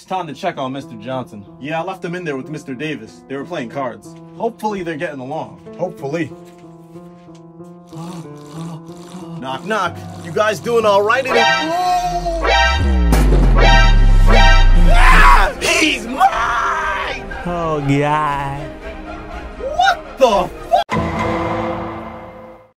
It's time to check on Mr. Johnson. Yeah, I left him in there with Mr. Davis. They were playing cards. Hopefully they're getting along. Hopefully. knock, knock. You guys doing all right in ah, he's mine! Oh, God. What the